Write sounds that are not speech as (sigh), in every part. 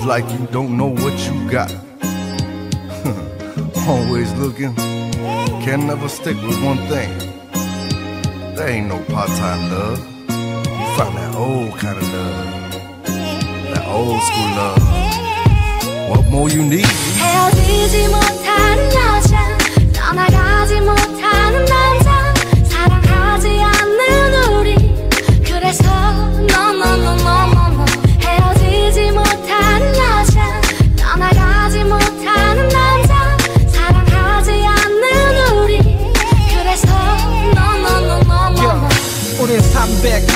It's like you don't know what you got. (laughs) Always looking, can never stick with one thing. There ain't no part-time love. You find that old kind of love, that old school love. What more you need? 헤어지지 못하는 여자 떠나가지 못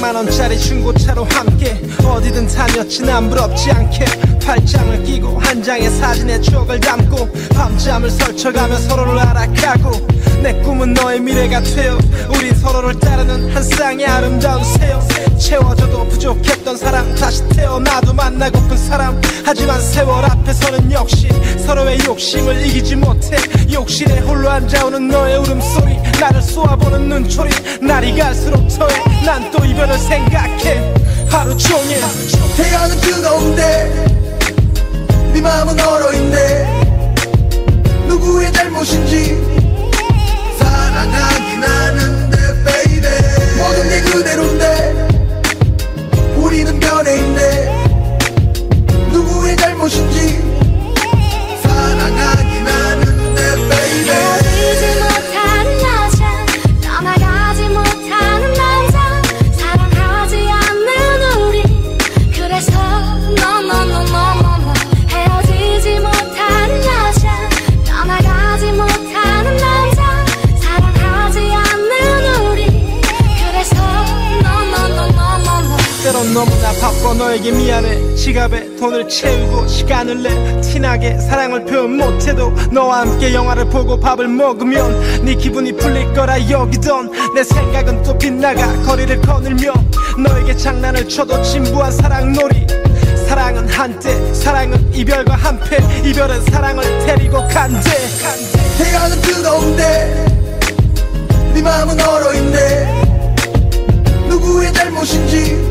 300만 원짜리 중고차로 함께 어디든 다녔지 난 부럽지 않게 팔짱을 끼고 한 장의 사진에 추억을 담고 밤잠을 설쳐가며 서로를 알아가고 내 꿈은 너의 미래가 되어 우리 서로를 따르는 한 쌍의 아름다운 새요 채워져도 부족했던 사람 다시 태어나도 만나고픈 사람. 하지만 세월 앞에서는 역시 서로의 욕심을 이기지 못해 홀로 앉아오는 너의 울음소리 나를 쏘아보는 눈초리 날이 갈수록 더해. 난 또 이별을 생각해. 하루 종일. 태양은 뜨거운데 네 마음은 얼어있네. 누구의 잘못인지 사랑하긴 하는 바빠 너에게 미안해. 지갑에 돈을 채우고 시간을 내. 티나게 사랑을 표현 못해도 너와 함께 영화를 보고 밥을 먹으면 네 기분이 풀릴 거라 여기던 내 생각은 또 빗나가 거리를 거닐며 너에게 장난을 쳐도 진부한 사랑놀이. 사랑은 한때 사랑은 이별과 한패. 이별은 사랑을 데리고 간대. 태양은 뜨거운데 네 마음은 얼어있네. 누구의 잘못인지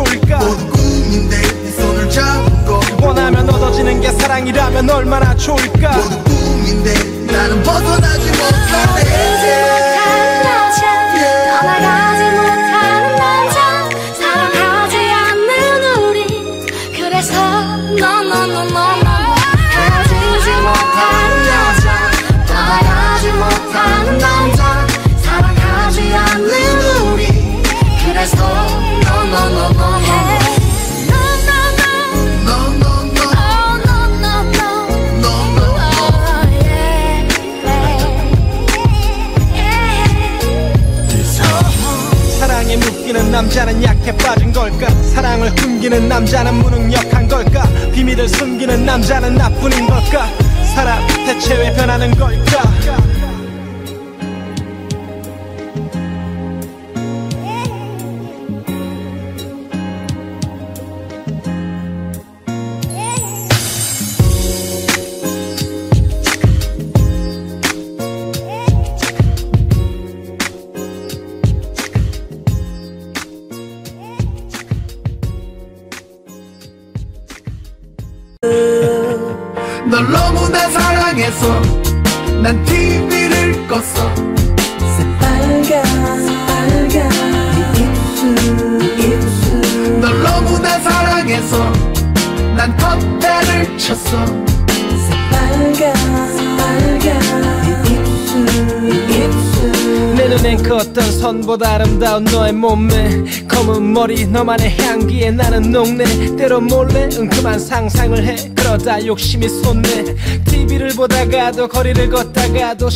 모두 꿈인데 네 손을 잡은 거. 원하면 얻어지는 게 사랑이라면 얼마나 좋을까? 모두 꿈인데 나는 벗어나지 못하네 남자는 약해 빠진 걸까? 사랑을 숨기는 남자는 무능력한 걸까? 비밀을 숨기는 남자는 나뿐인 걸까? 사람 대체 왜 변하는 걸까 널 너무나 사랑해서 난 TV를 껐어. 널 너무나 사랑해서 난 컵대를 쳤어. 눈엔 그 어떤 선보다 아름다운 너의 몸매 검은 머리 너만의 향기에 나는 녹네. 때로 몰래 은큼한 상상을 해. 그러다 욕심이 솟네. TV를 보다가도 거리를 걷다가도